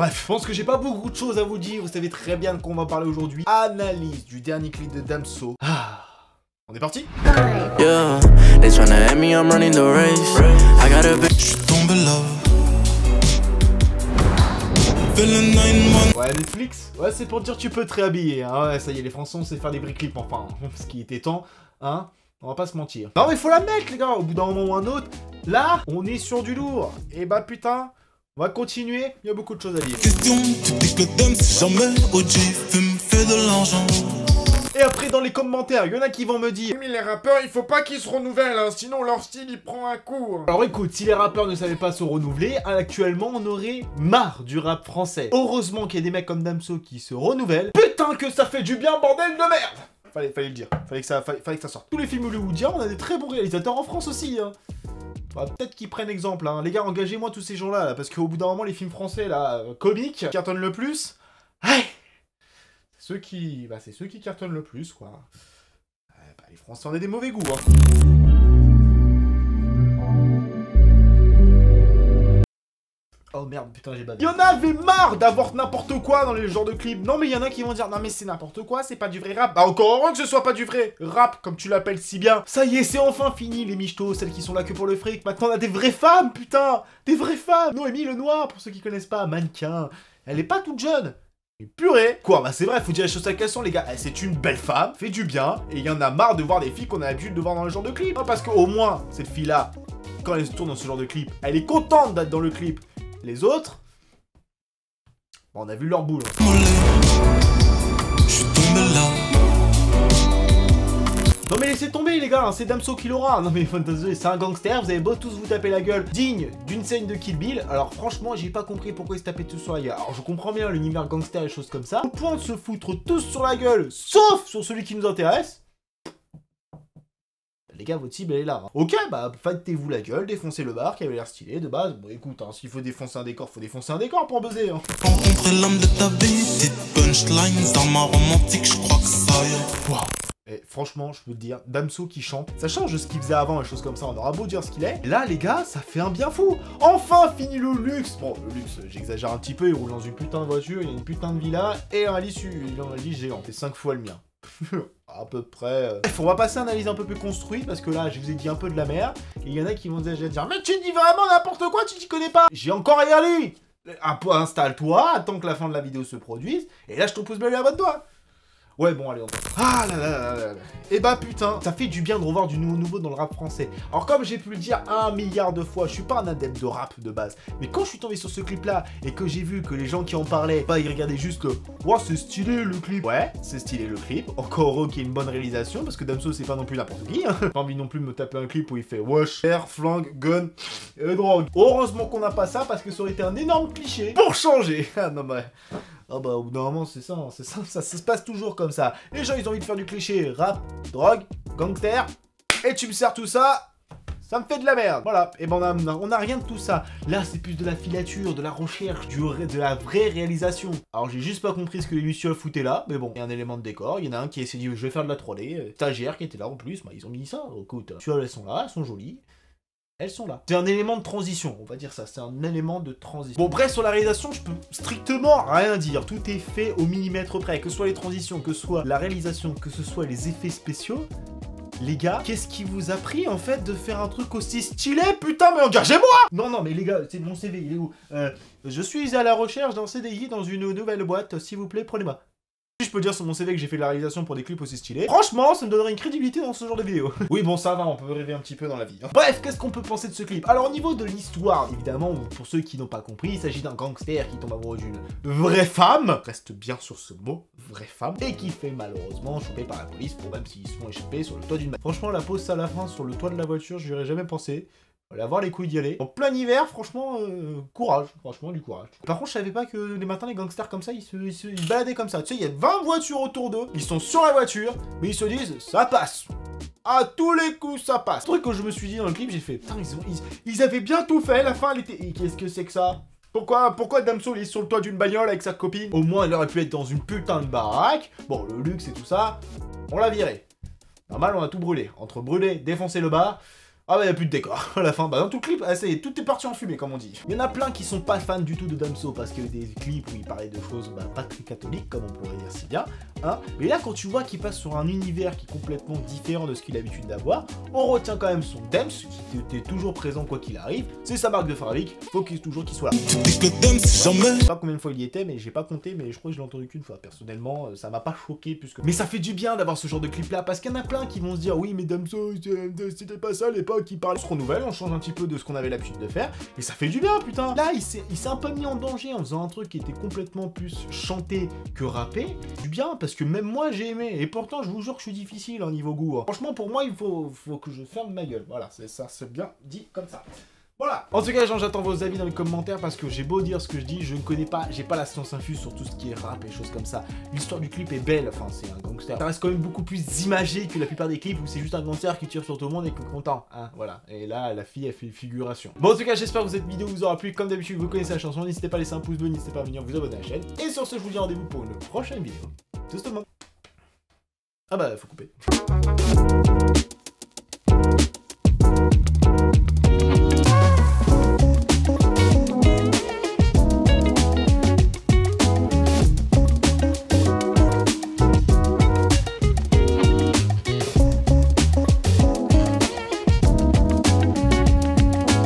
Bref, je pense que j'ai pas beaucoup de choses à vous dire, vous savez très bien de quoi on va parler aujourd'hui. Analyse du dernier clip de Damso. Ah, on est parti Yeah, they tryna hit me, I'm running the race. I got a bitch. J'suis tombé là. Fait le nine months. Ouais, Netflix Ouais, c'est pour dire tu peux te réhabiller, hein. Ouais, ça y est, les Français, on sait faire des brick clips, enfin, ce qui était temps, hein. On va pas se mentir. Non mais faut la mettre les gars, au bout d'un moment ou un autre. Là, on est sur du lourd. Et bah putain, on va continuer, il y a beaucoup de choses à dire. Question, tu dis que Dom c'est jamais OG. Fume, fait de l'argent. Et après dans les commentaires, il y en a qui vont me dire Mais les rappeurs, il faut pas qu'ils se renouvellent, hein, sinon leur style il prend un coup. Alors écoute, si les rappeurs ne savaient pas se renouveler, actuellement on aurait marre du rap français. Heureusement qu'il y a des mecs comme Damso qui se renouvellent. Putain que ça fait du bien, bordel de merde Fallait, fallait le dire, fallait que, ça, fallait, fallait que ça sorte. Tous les films hollywoodiens, on a des très bons réalisateurs en France aussi. Hein. Bah, Peut-être qu'ils prennent exemple, hein. Les gars, engagez-moi tous ces gens-là, là, parce qu'au bout d'un moment, les films français, là, euh, comiques, cartonnent le plus. Ceux qui... Bah, c'est ceux qui cartonnent le plus, quoi. Ouais, bah, les Français, on a des mauvais goûts, hein. Oh merde, putain, j'ai bavé. Il y avait marre d'avoir n'importe quoi dans les genres de clips. Non, mais il y en a qui vont dire Non, mais c'est n'importe quoi, c'est pas du vrai rap. Bah, encore heureux que ce soit pas du vrai rap, comme tu l'appelles si bien. Ça y est, c'est enfin fini, les michtos, celles qui sont là que pour le fric. Maintenant, on a des vraies femmes, putain Des vraies femmes Noémie Le Noir, pour ceux qui connaissent pas, mannequin. Elle est pas toute jeune. Mais purée Quoi Bah c'est vrai, faut dire les choses à sont les gars. Eh, C'est une belle femme, fait du bien, et il y en a marre de voir des filles qu'on a l'habitude de voir dans le genre de clip. Non, parce qu'au moins, cette fille-là, quand elle se tourne dans ce genre de clip, elle est contente d'être dans le clip. Les autres, bon, on a vu leur boule. Non mais laissez tomber les gars, hein, c'est Damso qui l'aura. Non mais désolé, c'est un gangster, vous avez beau tous vous taper la gueule, digne d'une scène de Kill Bill. Alors franchement, j'ai pas compris pourquoi ils se tapaient tous sur la gueule. Alors je comprends bien l'univers gangster et choses comme ça. Au point de se foutre tous sur la gueule, sauf sur celui qui nous intéresse. Gars, votre cible elle est là. hein. Ok, bah faites-vous la gueule, défoncez le bar qui avait l'air stylé de base. Bon écoute, hein, s'il faut défoncer un décor, faut défoncer un décor pour buzzer. Hein. De ta vie. Petite punchline dans ma romantique, j'crois que ça y est. Et franchement, je peux te dire, Damso qui chante, ça change de ce qu'il faisait avant et choses comme ça, on aura beau dire ce qu'il est. Là, les gars, ça fait un bien fou. Enfin, fini le luxe. Bon, le luxe, j'exagère un petit peu, il roule dans une putain de voiture, il a une putain de villa, et à l'issue, il a dit géant, c'est 5 fois le mien. à peu près. euh. On va passer à une analyse un peu plus construite, parce que là, je vous ai dit un peu de la merde, et il y en a qui vont déjà dire, mais tu dis vraiment n'importe quoi, tu t'y connais pas. J'ai encore rien lu. Un peu, Installe-toi, attends que la fin de la vidéo se produise, et là, je te pouce bleu à votre doigt. Ouais, bon, allez, on Ah là là là là là. Et bah putain, ça fait du bien de revoir du nouveau nouveau dans le rap français. Alors comme j'ai pu le dire un milliard de fois, je suis pas un adepte de rap de base. Mais quand je suis tombé sur ce clip là et que j'ai vu que les gens qui en parlaient, bah ils regardaient juste le Ouah c'est stylé le clip. Ouais, c'est stylé le clip. Encore heureux qu'il y ait une bonne réalisation parce que Damso c'est pas non plus n'importe qui. Hein. Pas envie non plus de me taper un clip où il fait Wesh, air, flingue, gun et drogue. Heureusement qu'on n'a pas ça parce que ça aurait été un énorme cliché pour changer. Ah non mais. Ah bah au bout d'un moment c'est ça, hein, c'est ça, ça, se passe toujours comme ça. Les gens ils ont envie de faire du cliché, rap, drogue, gangster, et tu me sers tout ça, ça me fait de la merde. Voilà, et ben on a, on a rien de tout ça. Là c'est plus de la filature, de la recherche, du, de la vraie réalisation. Alors j'ai juste pas compris ce que les Lucioles foutaient là, mais bon, il y a un élément de décor, il y en a un qui s'est dit je vais faire de la 3D, euh, stagiaire qui était là en plus, bah ils ont mis ça, écoute, tu vois elles sont là, elles sont jolies. Elles sont là. C'est un élément de transition, on va dire ça. C'est un élément de transition. Bon, bref, sur la réalisation, je peux strictement rien dire. Tout est fait au millimètre près. Que ce soit les transitions, que ce soit la réalisation, que ce soit les effets spéciaux. Les gars, qu'est-ce qui vous a pris en fait de faire un truc aussi stylé Putain, mais engagez-moi Non, non, mais les gars, c'est mon CV, il est où? Euh, Je suis à la recherche d'un CDI dans une nouvelle boîte, s'il vous plaît, prenez-moi. Je peux dire sur mon CV que j'ai fait de la réalisation pour des clips aussi stylés, franchement, ça me donnerait une crédibilité dans ce genre de vidéo. oui, bon, ça va, on peut rêver un petit peu dans la vie. hein. Bref, qu'est-ce qu'on peut penser de ce clip? Alors, au niveau de l'histoire, évidemment, pour ceux qui n'ont pas compris, il s'agit d'un gangster qui tombe amoureux d'une vraie femme, reste bien sur ce mot, vraie femme, et qui fait malheureusement choper par la police pour même s'ils se font échapper sur le toit d'une. Franchement, la pose ça à la fin sur le toit de la voiture, j'y aurais jamais pensé. Fallait avoir les couilles d'y aller. En plein hiver, franchement, euh, courage. Franchement, du courage. Par contre, je savais pas que les matins, les gangsters comme ça, ils se, ils baladaient comme ça. Tu sais, il y a 20 voitures autour d'eux. Ils sont sur la voiture, mais ils se disent, ça passe. À tous les coups, ça passe. Le truc que je me suis dit dans le clip, j'ai fait, putain, ils, ils, avaient bien tout fait. La fin, elle était. Et qu'est-ce que c'est que ça? Pourquoi, pourquoi Damso est sur le toit d'une bagnole avec sa copine? Au moins, elle aurait pu être dans une putain de baraque. Bon, le luxe et tout ça, on l'a viré. Normal, on a tout brûlé. Entre brûler, défoncer le bar. Ah bah y a plus de décor à la fin. Bah dans tout le clip, ah, ça y est, tout est parti en fumée comme on dit. Il y en a plein qui sont pas fans du tout de Damso parce qu'il y a eu des clips où il parlait de choses bah, pas très catholiques comme on pourrait dire si bien. Hein. Mais là quand tu vois qu'il passe sur un univers qui est complètement différent de ce qu'il a l'habitude d'avoir, on retient quand même son Dems qui était toujours présent quoi qu'il arrive. C'est sa marque de fabrique, faut qu'il toujours qu'il soit là. Je sais pas combien de fois il y était, mais j'ai pas compté, mais je crois que je l'ai entendu qu'une fois. Personnellement, euh, ça m'a pas choqué plus que. Mais ça fait du bien d'avoir ce genre de clip là, parce qu'il y en a plein qui vont se dire oui, mais Damso, c'était pas ça à l'époque, il parle. On se renouvelle, on change un petit peu de ce qu'on avait l'habitude de faire, et ça fait du bien, putain. Là, il s'est un peu mis en danger en faisant un truc qui était complètement plus chanté que rappé. Du bien, parce que même moi j'ai aimé, et pourtant, je vous jure que je suis difficile au niveau goût. hein. Franchement, pour moi, il faut, faut que je ferme ma gueule. Voilà, c'est ça, c'est bien dit comme ça. Voilà. En tout cas, j'attends vos avis dans les commentaires parce que j'ai beau dire ce que je dis, je ne connais pas, j'ai pas la science infuse sur tout ce qui est rap et choses comme ça. L'histoire du clip est belle, enfin, c'est un gangster. Ça reste quand même beaucoup plus imagé que la plupart des clips où c'est juste un gangster qui tire sur tout le monde et qui est content, hein, voilà. Et là, la fille, elle fait une figuration. Bon, en tout cas, j'espère que cette vidéo vous aura plu. Comme d'habitude, vous connaissez la chanson, n'hésitez pas à laisser un pouce bleu, n'hésitez pas à venir vous abonner à la chaîne. Et sur ce, je vous dis rendez-vous pour une prochaine vidéo. Justement. Ah bah, faut couper.